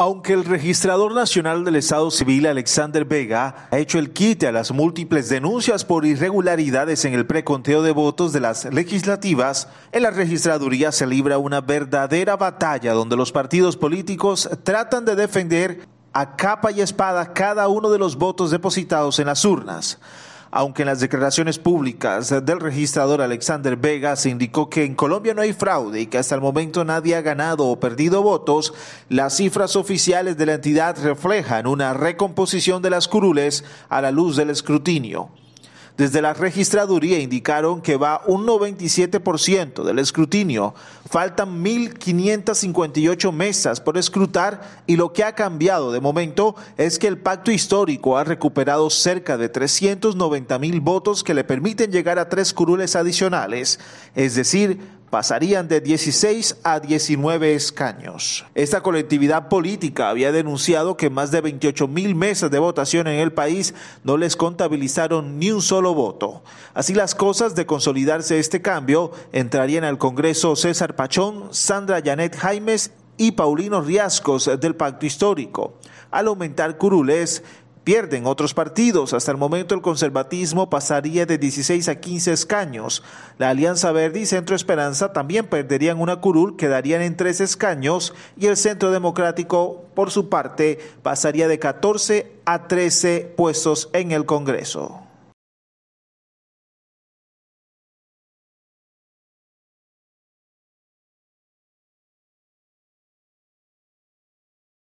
Aunque el registrador nacional del Estado Civil, Alexander Vega, ha hecho el quite a las múltiples denuncias por irregularidades en el preconteo de votos de las legislativas, en la registraduría se libra una verdadera batalla donde los partidos políticos tratan de defender a capa y espada cada uno de los votos depositados en las urnas aunque en las declaraciones públicas del registrador Alexander Vega se indicó que en Colombia no hay fraude y que hasta el momento nadie ha ganado o perdido votos, las cifras oficiales de la entidad reflejan una recomposición de las curules a la luz del escrutinio. Desde la registraduría indicaron que va un 97% del escrutinio. Faltan 1.558 mesas por escrutar y lo que ha cambiado de momento es que el pacto histórico ha recuperado cerca de 390 mil votos que le permiten llegar a tres curules adicionales, es decir, pasarían de 16 a 19 escaños. Esta colectividad política había denunciado que más de 28 mil mesas de votación en el país no les contabilizaron ni un solo voto. Así las cosas de consolidarse este cambio, entrarían al Congreso César Pachón, Sandra Janet Jaimes y Paulino Riascos del Pacto Histórico. Al aumentar curules, pierden otros partidos. Hasta el momento el conservatismo pasaría de 16 a 15 escaños. La Alianza Verde y Centro Esperanza también perderían una curul, quedarían en 3 escaños y el Centro Democrático, por su parte, pasaría de 14 a 13 puestos en el Congreso.